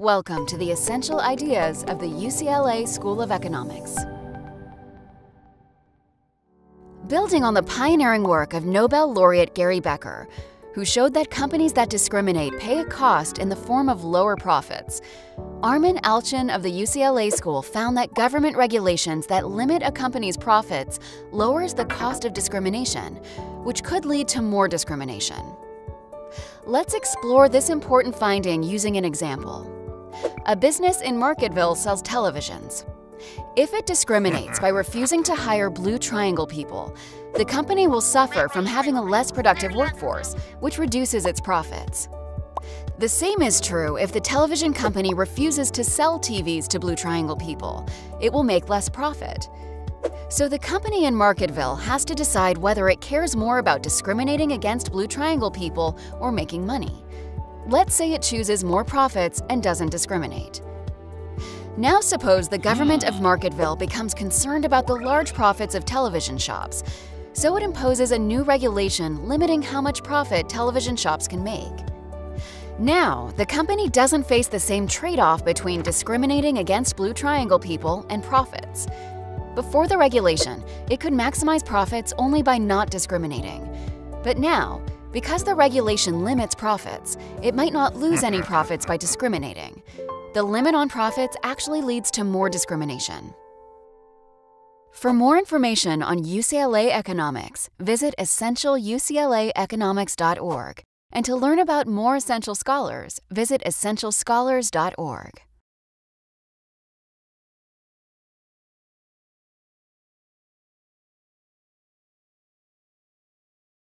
Welcome to the essential ideas of the UCLA School of Economics. Building on the pioneering work of Nobel laureate Gary Becker, who showed that companies that discriminate pay a cost in the form of lower profits, Armen Alchian of the UCLA School found that government regulations that limit a company's profits lowers the cost of discrimination, which could lead to more discrimination. Let's explore this important finding using an example. A business in Marketville sells televisions. If it discriminates by refusing to hire Blue Triangle people, the company will suffer from having a less productive workforce, which reduces its profits. The same is true if the television company refuses to sell TVs to Blue Triangle people. It will make less profit. So the company in Marketville has to decide whether it cares more about discriminating against Blue Triangle people or making money. Let's say it chooses more profits and doesn't discriminate. Now suppose the government of Marketville becomes concerned about the large profits of television shops, so it imposes a new regulation limiting how much profit television shops can make. Now, the company doesn't face the same trade-off between discriminating against Blue Triangle people and profits. Before the regulation, it could maximize profits only by not discriminating. But now, because the regulation limits profits, it might not lose any profits by discriminating. The limit on profits actually leads to more discrimination. For more information on UCLA economics, visit essentialuclaeconomics.org. And to learn about more essential scholars, visit essentialscholars.org.